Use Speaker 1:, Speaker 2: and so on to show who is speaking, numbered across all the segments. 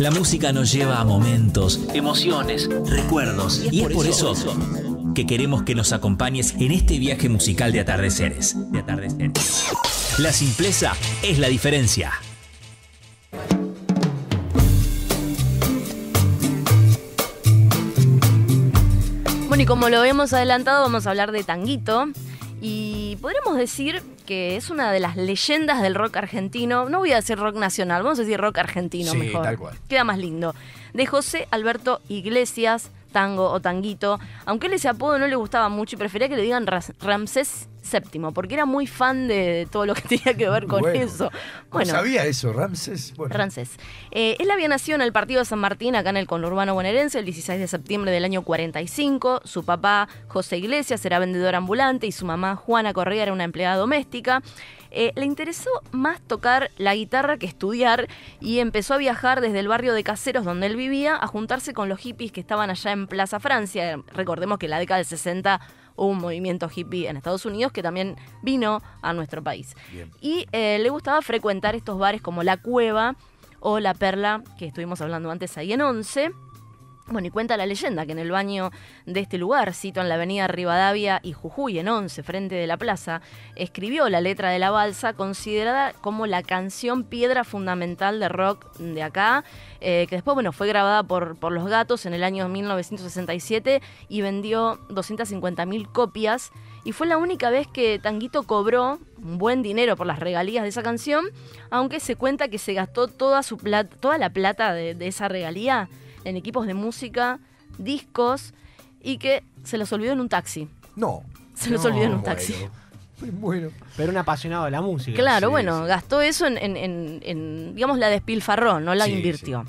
Speaker 1: La música nos lleva a momentos, emociones, recuerdos. Y es, por, eso, que queremos que nos acompañes en este viaje musical de atardeceres. De atardeceres. La simpleza es la diferencia.
Speaker 2: Bueno, y como lo hemos adelantado, vamos a hablar de Tanguito. Y podríamos decir que es una de las leyendas del rock argentino. No voy a decir rock nacional, vamos a decir rock argentino
Speaker 3: Sí,
Speaker 2: mejor.
Speaker 3: tal cual.
Speaker 2: Queda más lindo. De José Alberto Iglesias, tango o tanguito. Aunque él ese apodo no le gustaba mucho y prefería que le digan Ramsés VII, porque era muy fan de todo lo que tenía que ver con
Speaker 3: Bueno,
Speaker 2: eso.
Speaker 3: No sabía eso. Bueno,
Speaker 2: Ramsés. Eh, él había nacido en el partido de San Martín, acá en el conurbano bonaerense, el 16 de septiembre del año 45. Su papá, José Iglesias, era vendedor ambulante y su mamá, Juana Correa, era una empleada doméstica. Eh, le interesó más tocar la guitarra que estudiar y empezó a viajar desde el barrio de Caseros, donde él vivía, a juntarse con los hippies que estaban allá en Plaza Francia. Recordemos que en la década del 60 hubo un movimiento hippie en Estados Unidos que también vino a nuestro país.
Speaker 3: Bien.
Speaker 2: Y eh, le gustaba frecuentar estos bares como La Cueva o La Perla, que estuvimos hablando antes ahí en Once. Bueno, y cuenta la leyenda que en el baño de este lugar, cito en la avenida Rivadavia y Jujuy, en Once, frente de la plaza, escribió la letra de la balsa, considerada como la canción piedra fundamental de rock de acá, eh, que después, bueno, fue grabada por, por Los Gatos en el año 1967 y vendió 250.000 copias. Y fue la única vez que Tanguito cobró un buen dinero por las regalías de esa canción, aunque se cuenta que se gastó toda, su plata, toda la plata de, de esa regalía en equipos de música, discos, y que se los olvidó en un taxi.
Speaker 3: No.
Speaker 2: Se los
Speaker 3: No,
Speaker 2: olvidó en un
Speaker 3: bueno.
Speaker 2: taxi.
Speaker 3: Muero.
Speaker 4: Pero un apasionado de la música.
Speaker 2: Claro,
Speaker 3: sí,
Speaker 2: bueno,
Speaker 3: sí.
Speaker 2: gastó eso en, en- en- en, digamos, la despilfarró, no la
Speaker 3: Sí,
Speaker 2: invirtió.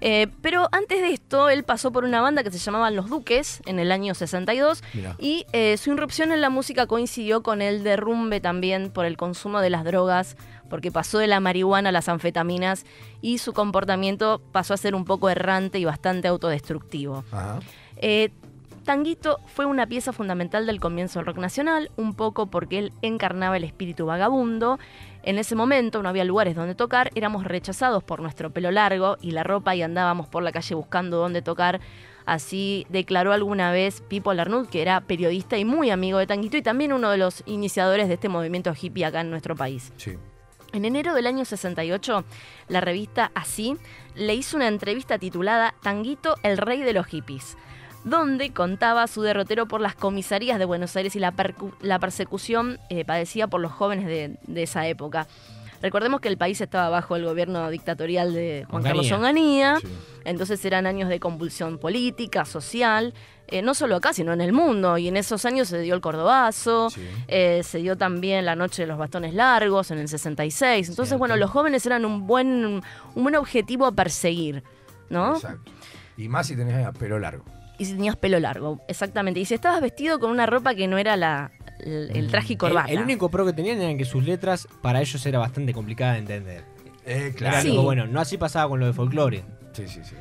Speaker 2: Eh, pero antes de esto, él pasó por una banda que se llamaban Los Duques en el año 62
Speaker 3: Mirá.
Speaker 2: y eh, su irrupción en la música coincidió con el derrumbe también por el consumo de las drogas, porque pasó de la marihuana a las anfetaminas y su comportamiento pasó a ser un poco errante y bastante autodestructivo.
Speaker 3: Ajá.
Speaker 2: Eh, Tanguito fue una pieza fundamental del comienzo del rock nacional, un poco porque él encarnaba el espíritu vagabundo. En ese momento no había lugares donde tocar, éramos rechazados por nuestro pelo largo y la ropa y andábamos por la calle buscando dónde tocar. Así declaró alguna vez Pipo Larnud, que era periodista y muy amigo de Tanguito y también uno de los iniciadores de este movimiento hippie acá en nuestro país.
Speaker 3: Sí.
Speaker 2: En enero del año 68, la revista Así le hizo una entrevista titulada Tanguito, el rey de los hippies, donde contaba su derrotero por las comisarías de Buenos Aires y la, persecución eh, padecida por los jóvenes de esa época. Recordemos que el país estaba bajo el gobierno dictatorial de Juan Carlos
Speaker 4: Onganía.
Speaker 3: Sí.
Speaker 2: entonces eran años de convulsión política, social, eh, no solo acá, sino en el mundo. Y en esos años se dio el Cordobazo,
Speaker 3: Sí.
Speaker 2: eh, se dio también la Noche de los Bastones Largos en el 66. Entonces,
Speaker 4: Cierto.
Speaker 2: bueno, los jóvenes eran un buen, un buen objetivo a perseguir, ¿no?
Speaker 3: Exacto. Y más si tenés a pelo largo.
Speaker 2: Y si tenías pelo largo, exactamente. Y si estabas vestido con una ropa que no era la, el, el traje y
Speaker 4: El,
Speaker 2: corbata.
Speaker 4: el único pro que tenían era que sus letras para ellos era bastante complicada de entender.
Speaker 3: Eh, claro.
Speaker 2: Sí.
Speaker 4: algo bueno, no así pasaba con lo de folclore.
Speaker 3: Sí, sí, sí.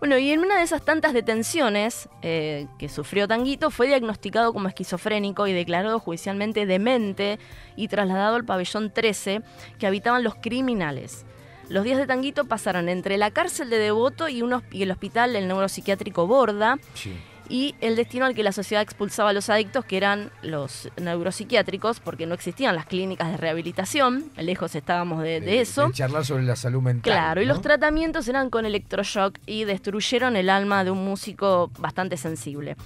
Speaker 2: Bueno, y en una de esas tantas detenciones eh, que sufrió Tanguito, fue diagnosticado como esquizofrénico y declarado judicialmente demente y trasladado al pabellón 13 que habitaban los criminales. Los días de Tanguito pasaron entre la cárcel de Devoto y, un y el hospital, el neuropsiquiátrico Borda,
Speaker 3: Sí.
Speaker 2: Y el destino al que la sociedad expulsaba a los adictos, que eran los neuropsiquiátricos, porque no existían las clínicas de rehabilitación, lejos estábamos de, de eso.
Speaker 3: de charlar sobre la salud mental.
Speaker 2: Claro, y los tratamientos eran con electroshock y destruyeron el alma de un músico bastante sensible.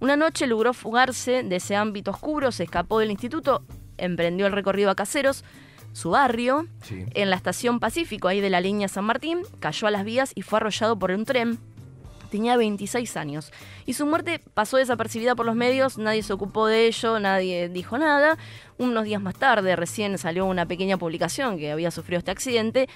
Speaker 2: Una noche logró fugarse de ese ámbito oscuro, se escapó del instituto, emprendió el recorrido a Caseros, su barrio,
Speaker 3: Sí.
Speaker 2: en la estación Pacífico, ahí de la línea San Martín, cayó a las vías y fue arrollado por un tren. Tenía 26 años. Y su muerte pasó desapercibida por los medios, nadie se ocupó de ello, nadie dijo nada. Unos días más tarde recién salió una pequeña publicación que había sufrido este accidente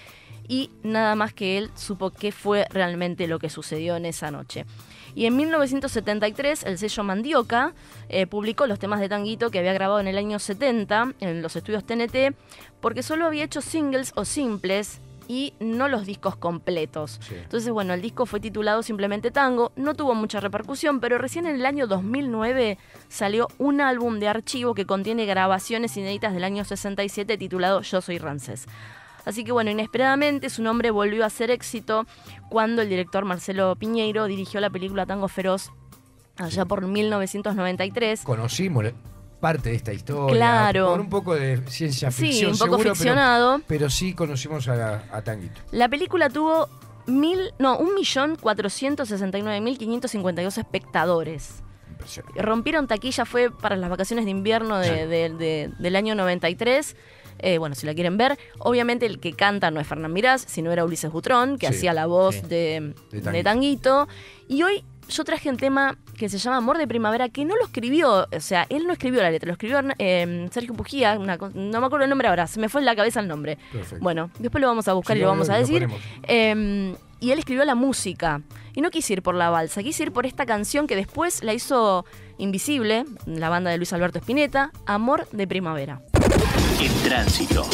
Speaker 2: y nada más que él supo qué fue realmente lo que sucedió en esa noche. Y en 1973 el sello Mandioca eh, publicó los temas de Tanguito que había grabado en el año 70 en los estudios TNT porque solo había hecho singles o simples y no los discos completos.
Speaker 3: Sí.
Speaker 2: Entonces, bueno, el disco fue titulado simplemente Tango, no tuvo mucha repercusión, pero recién en el año 2009 salió un álbum de archivo que contiene grabaciones inéditas del año 67 titulado Yo Soy Ramses. Así que bueno, inesperadamente su nombre volvió a ser éxito cuando el director Marcelo Piñeiro dirigió la película Tango Feroz allá por 1993.
Speaker 3: Conocimos parte de esta historia.
Speaker 2: Claro.
Speaker 3: Con un poco de ciencia
Speaker 2: Sí,
Speaker 3: ficción.
Speaker 2: un poco
Speaker 3: seguro, pero-
Speaker 2: ficcionado.
Speaker 3: Pero, sí conocimos a, a Tanguito.
Speaker 2: La película tuvo mil, no, 1.469.552 espectadores.
Speaker 3: Impresionante.
Speaker 2: Rompieron taquilla, fue para las vacaciones de invierno de-
Speaker 3: Sí.
Speaker 2: de- de- del año 93. Eh, bueno, si la quieren ver, obviamente el que canta no es Fernán Mirás, sino era Ulises Butrón, que
Speaker 3: Sí.
Speaker 2: hacía la voz
Speaker 4: Sí.
Speaker 2: de,
Speaker 3: De
Speaker 2: de
Speaker 3: Tanguito.
Speaker 2: Tanguito. Y hoy yo traje un tema que se llama Amor de Primavera, que no lo escribió, o sea, él no escribió la letra, lo escribió eh, Sergio Pujía, una no me acuerdo el nombre ahora, se me fue en la cabeza el nombre.
Speaker 3: Perfecto.
Speaker 2: Bueno, después lo vamos a buscar
Speaker 3: Sí,
Speaker 2: y lo vamos a decir. Eh, y él escribió la música. Y no quise ir por la balsa, quise ir por esta canción que después la hizo Invisible, la banda de Luis Alberto Spinetta, Amor de Primavera.
Speaker 1: En tránsito.